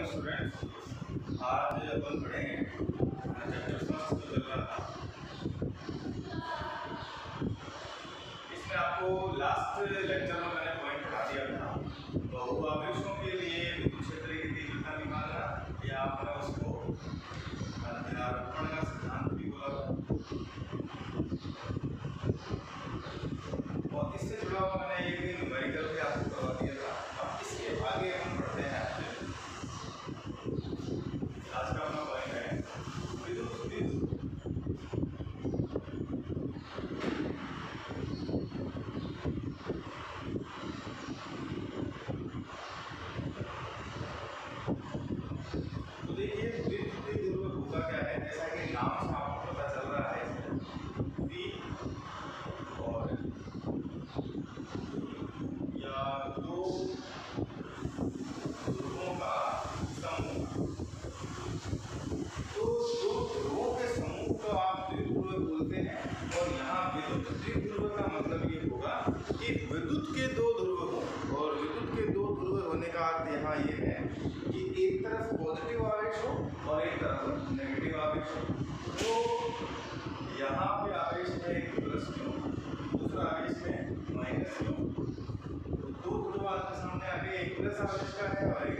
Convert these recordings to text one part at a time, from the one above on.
Welcome student आज अपन पढ़ेंगे। इसमें आपको लास्ट लेक्चर में Bye-bye.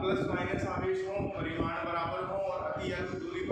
प्लस माइनस आवेश हो परिमाण बराबर हो और अति अल्प दूरी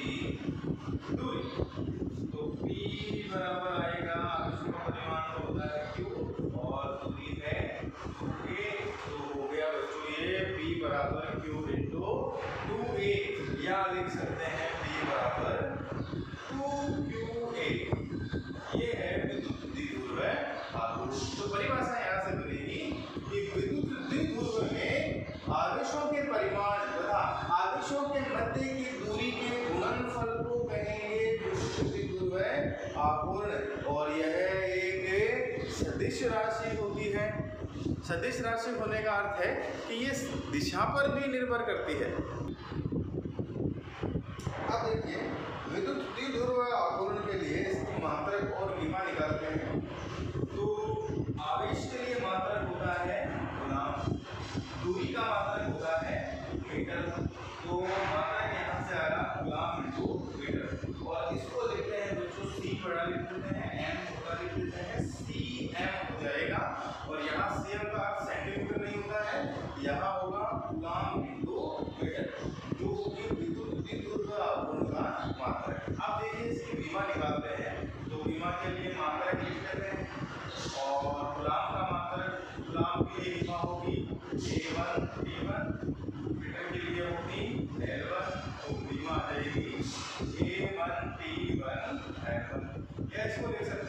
对。दिशा पर भी निर्भर करती है। Yes, what is it?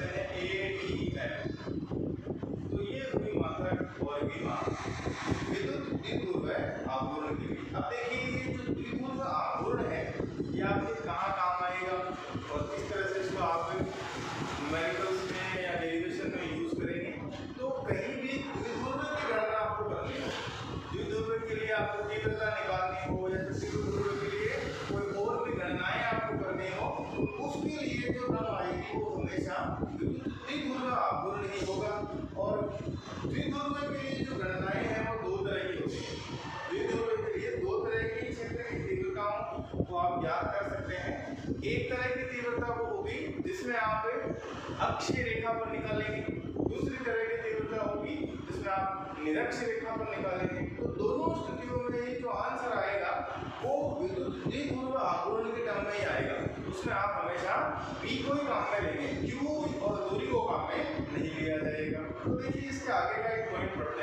अक्षीय रेखा पर निकालेंगे दूसरी तरह की तीव्रता होगी, जिसमें आप निरक्ष रेखा पर निकालेंगे। तो दोनों स्थितियों में जो आंसर आएगा, वो विद्युत आघूर्ण के टर्म में ही आएगा। उसमें आप हमेशा बी को ही काम में लेंगे क्यू और दूरी को काम में नहीं लिया जाएगा। तो देखिए इसके आगे का एक पॉइंट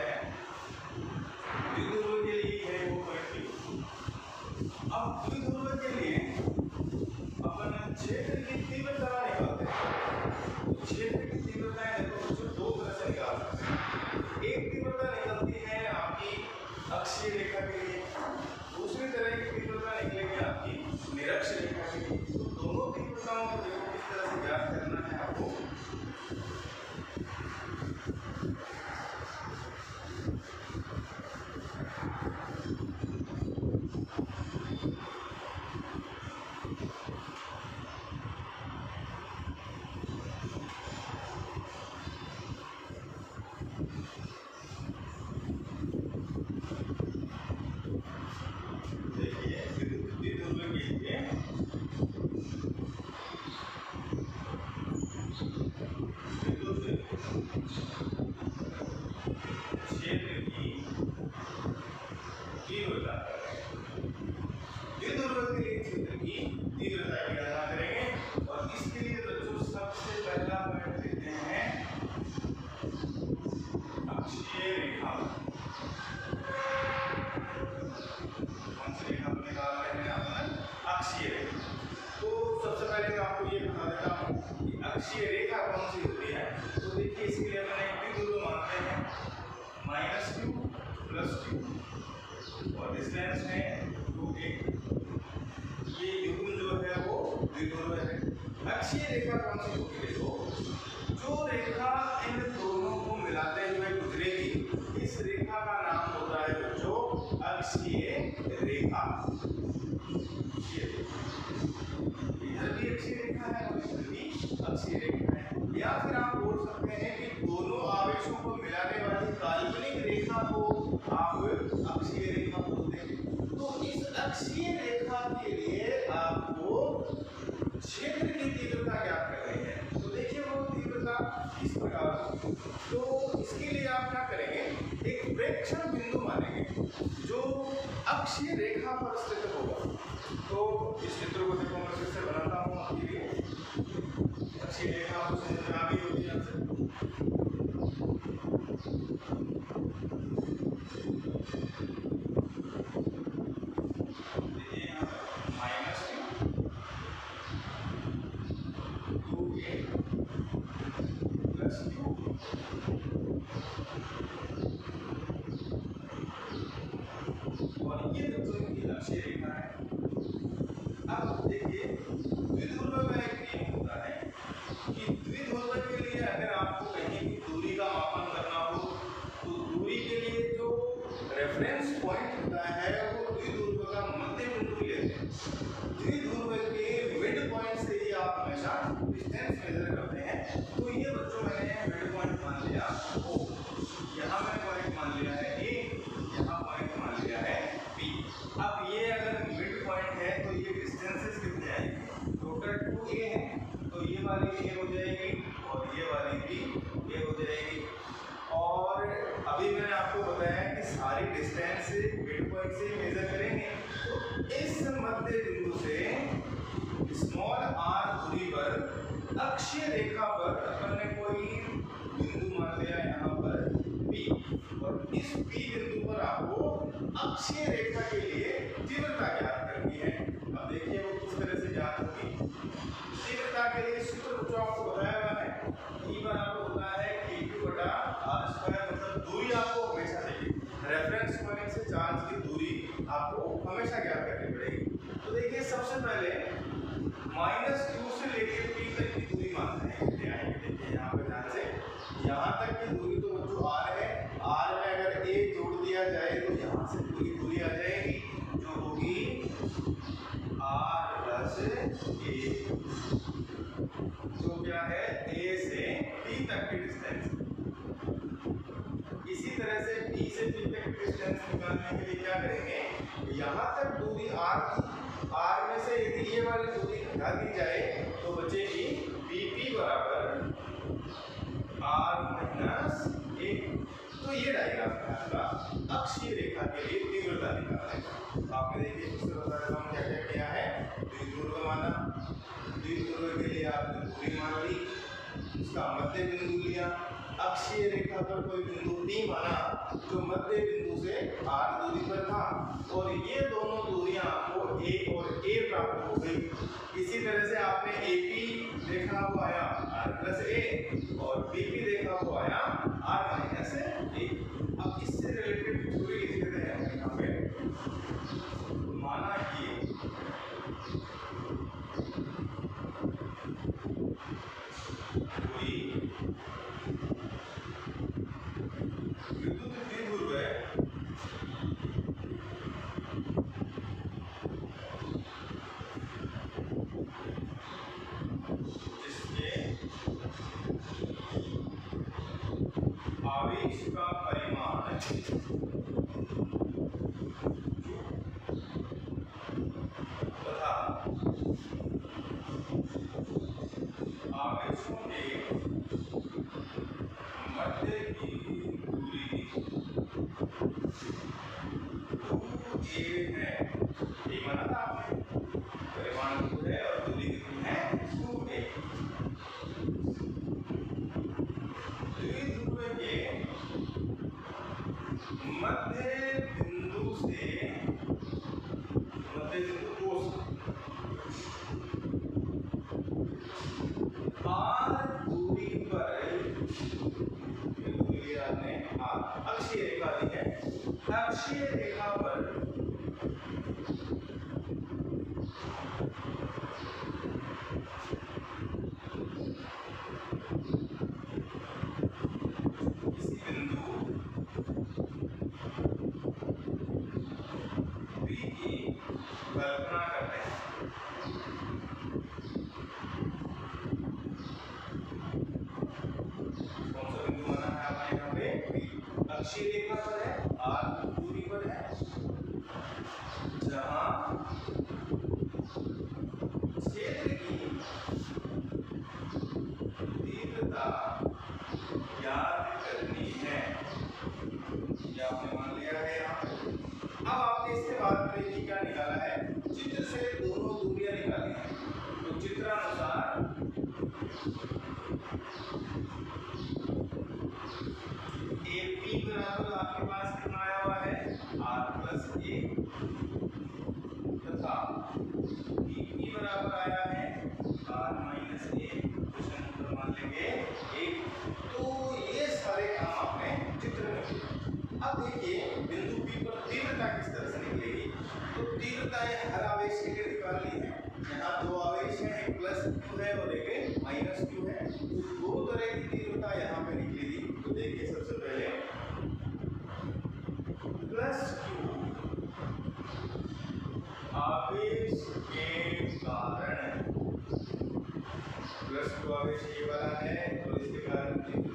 आवेशों को मिलाने वाली काल्पनिक रेखा को आप अक्षीय रेखा बोलते हैं। तो इस अक्षीय रेखा के लिए आपको क्षेत्र की तीव्रता ज्ञात करनी है। तो देखिए वो तीव्रता इस प्रकार। तो इसके लिए आप क्या करेंगे? एक प्रेक्षण बिंदु मानेंगे, जो अक्षीय रेखा बताया है कि सारी डिस्टेंस मिड पॉइंट से मेजर करेंगे। तो इस मध्य बिंदु से स्मॉल आर दूरी पर अक्षीय रेखा पर अपन ने कोई बिंदु मान लिया यहाँ पर पी और इस पी बिंदु पर आपको अक्षीय रेखा के लिए जाए तो यहाँ से पूरी दूरी आ जाएगी जो होगी आर प्लस एक और ये दोनों दूरियाँ आपको ए और ए प्राप्त हो गई। इसी तरह से आपने ए पी देखा हुआ आया आर प्लस ए और बी पी देखा हुआ आया आर माइनस भविष्य वाला है तो इसके कारण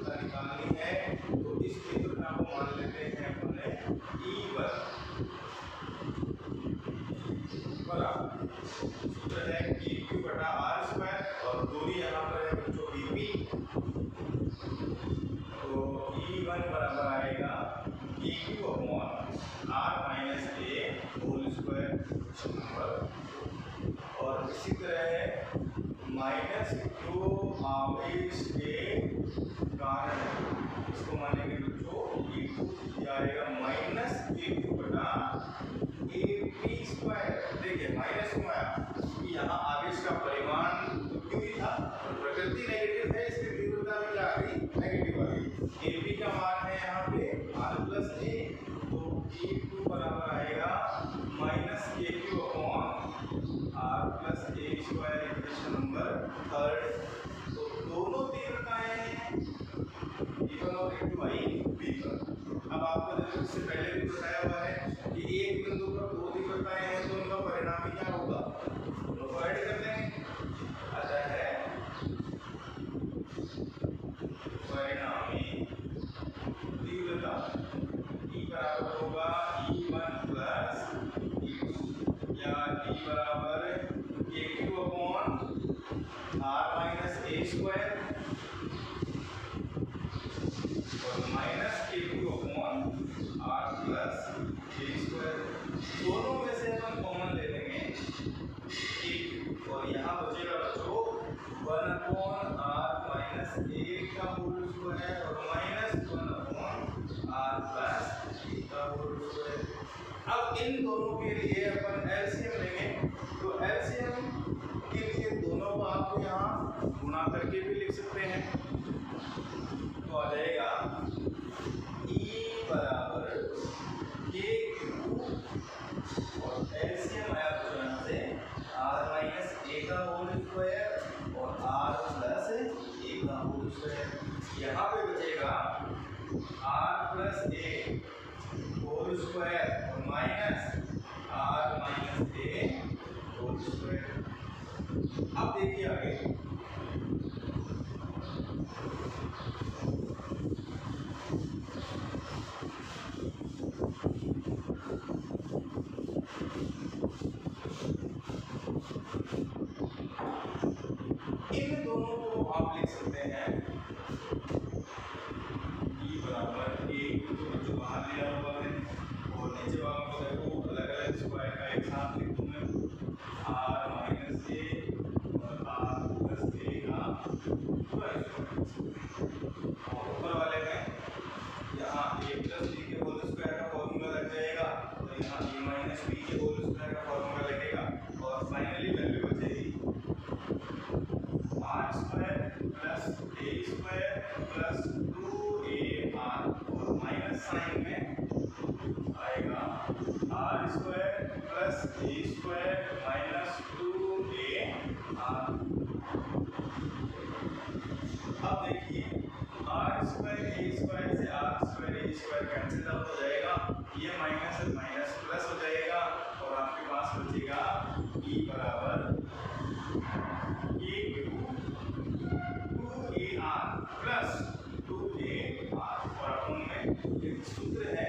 termina a squared. सूत्र है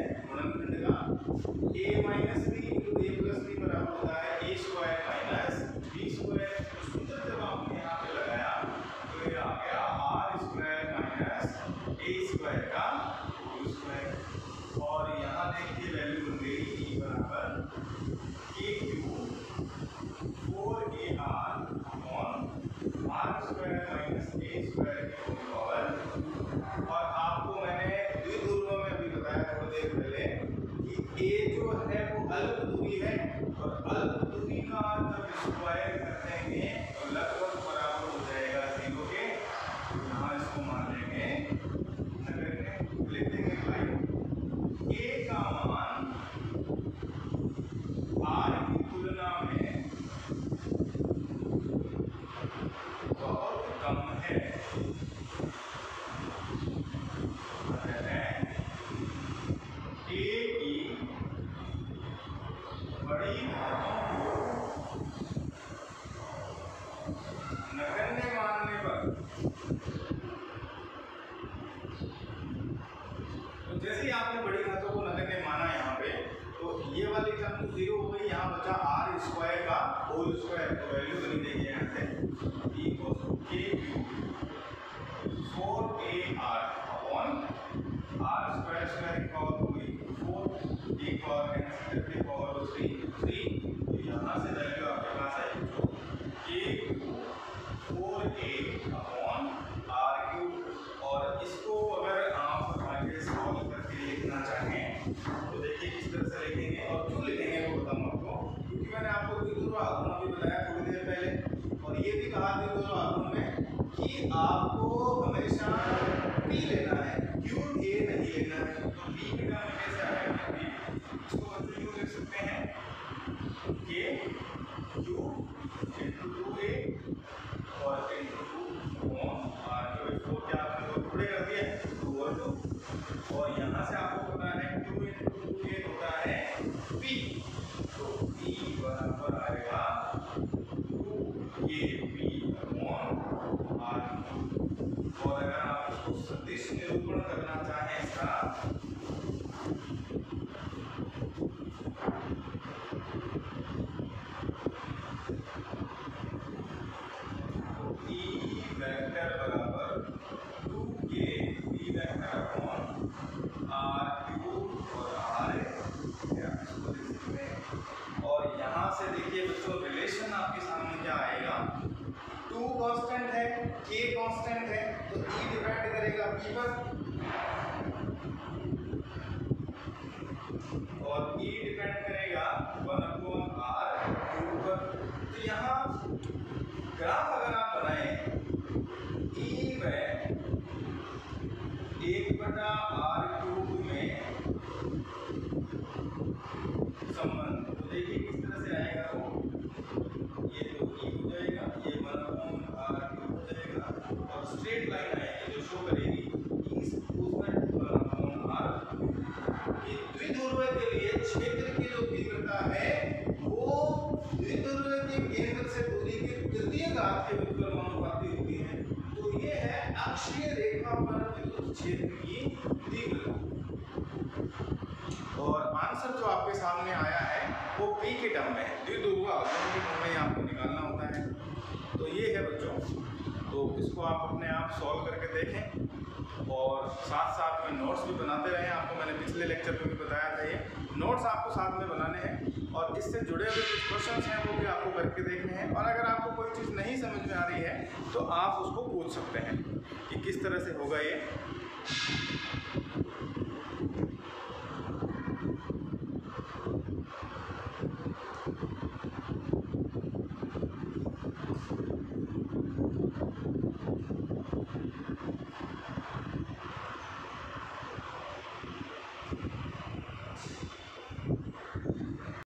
power x to the power கற்கரை वो पी के टर्म में द्विदुर्वा दोनों के टर्म में आपको निकालना होता है। तो ये है बच्चों। तो इसको आप अपने आप सॉल्व करके देखें और साथ साथ में नोट्स भी बनाते रहें। आपको मैंने पिछले लेक्चर में भी बताया था ये। नोट्स आपको साथ में बनाने हैं और इससे जुड़े हुए कुछ क्वेश्चंस हैं, वो भी आपको करके देखने हैं। और अगर आपको कोई चीज़ नहीं समझ में आ रही है तो आप उसको पूछ सकते हैं कि किस तरह से होगा ये।